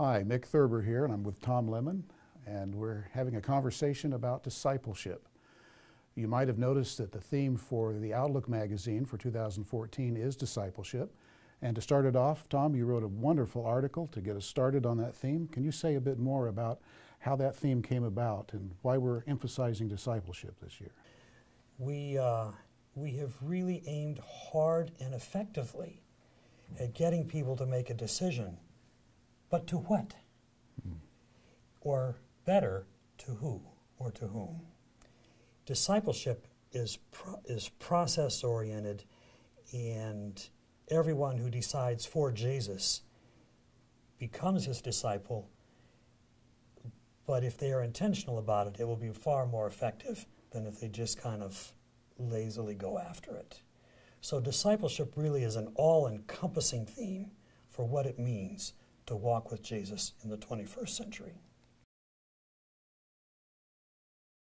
Hi, Mic Thurber here, and I'm with Tom Lemon, and we're having a conversation about discipleship. You might have noticed that the theme for the Outlook magazine for 2014 is discipleship. And to start it off, Tom, you wrote a wonderful article to get us started on that theme. Can you say a bit more about how that theme came about and why we're emphasizing discipleship this year? We, uh, we have really aimed hard and effectively at getting people to make a decision but to what? Mm. Or better, to who or to whom? Discipleship is, pro is process oriented, and everyone who decides for Jesus becomes his disciple. But if they are intentional about it, it will be far more effective than if they just kind of lazily go after it. So, discipleship really is an all encompassing theme for what it means to walk with Jesus in the 21st century.